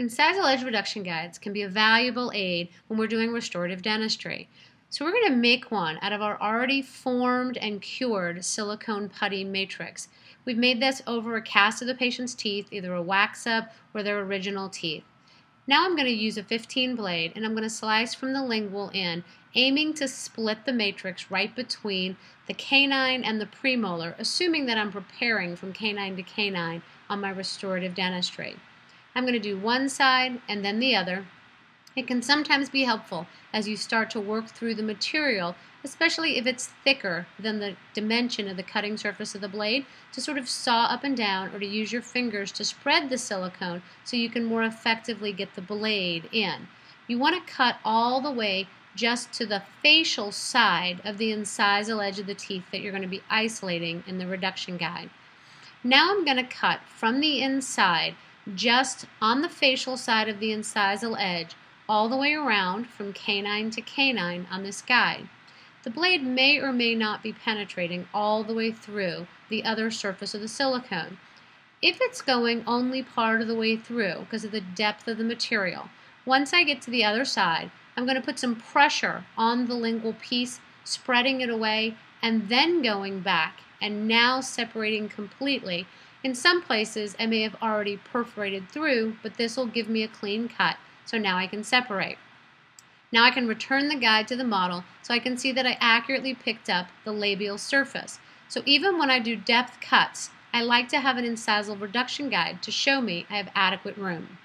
Incisal edge reduction guides can be a valuable aid when we're doing restorative dentistry. So we're going to make one out of our already formed and cured silicone putty matrix. We've made this over a cast of the patient's teeth, either a wax up or their original teeth. Now I'm going to use a 15 blade and I'm going to slice from the lingual in, aiming to split the matrix right between the canine and the premolar, assuming that I'm preparing from canine to canine on my restorative dentistry. I'm going to do one side and then the other. It can sometimes be helpful as you start to work through the material, especially if it's thicker than the dimension of the cutting surface of the blade, to sort of saw up and down or to use your fingers to spread the silicone so you can more effectively get the blade in. You want to cut all the way just to the facial side of the incisal edge of the teeth that you're going to be isolating in the reduction guide. Now I'm going to cut from the inside just on the facial side of the incisal edge all the way around from canine to canine on this guide. The blade may or may not be penetrating all the way through the other surface of the silicone. If it's going only part of the way through because of the depth of the material, once I get to the other side, I'm going to put some pressure on the lingual piece, spreading it away, and then going back and now separating completely in some places, I may have already perforated through, but this will give me a clean cut, so now I can separate. Now I can return the guide to the model so I can see that I accurately picked up the labial surface. So even when I do depth cuts, I like to have an incisal reduction guide to show me I have adequate room.